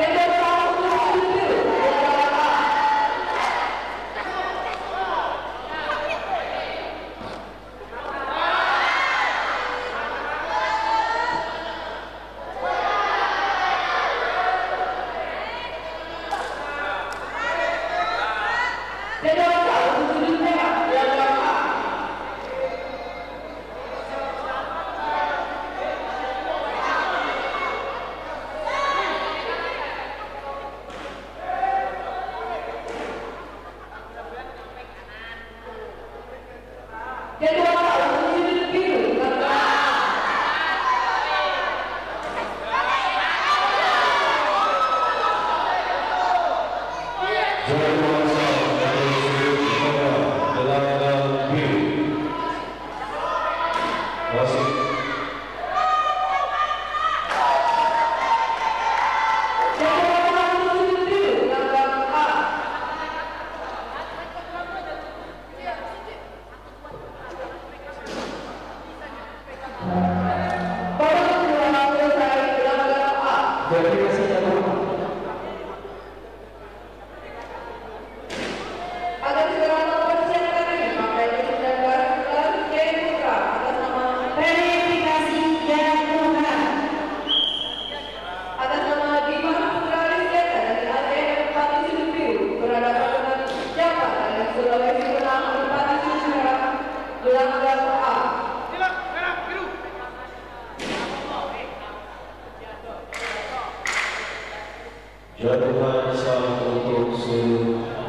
¿Qué te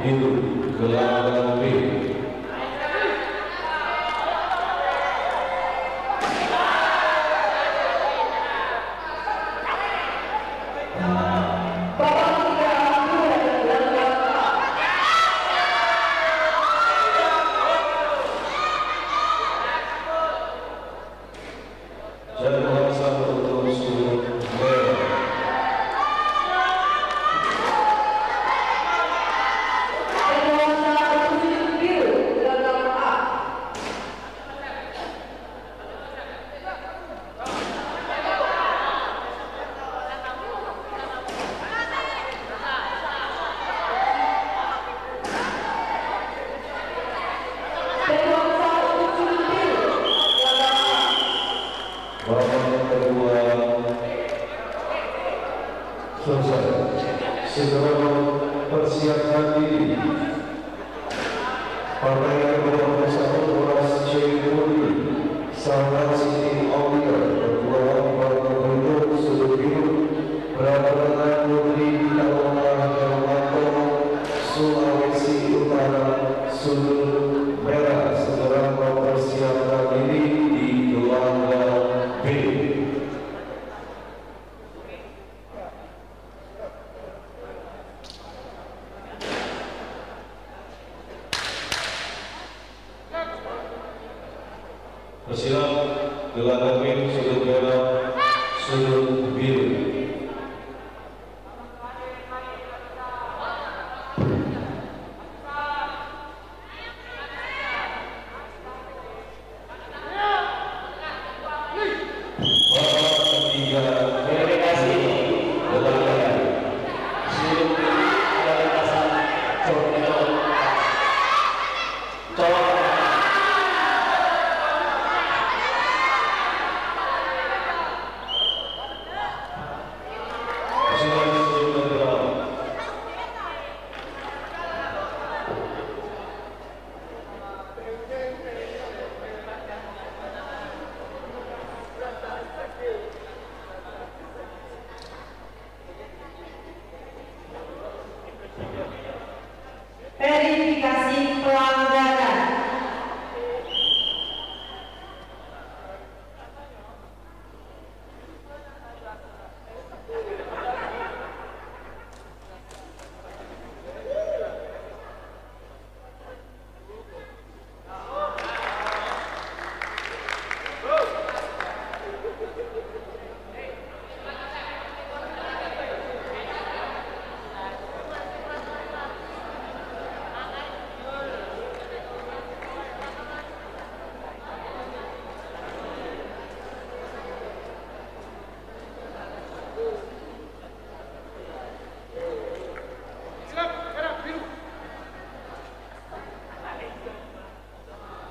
in me. selesai. Segera persiapkan diri. Partai Kepulauan Besar Kepulauan Cik Muli, Sangat Siti Omnia, Kepulauan Pertama Hidup, Sudut Hidup, Perabatan Negeri Bintang Sulawesi Utara, Sudut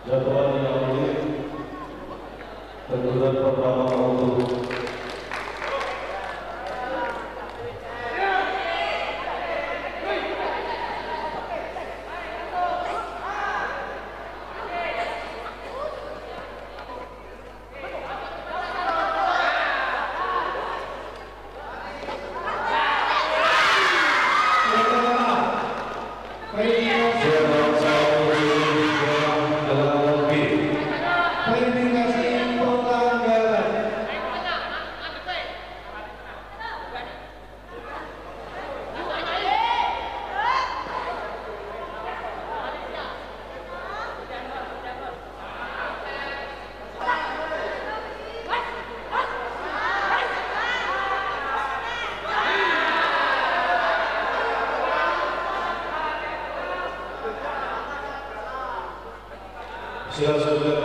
jadwal yang mulia tentukan pertama untuk Siyah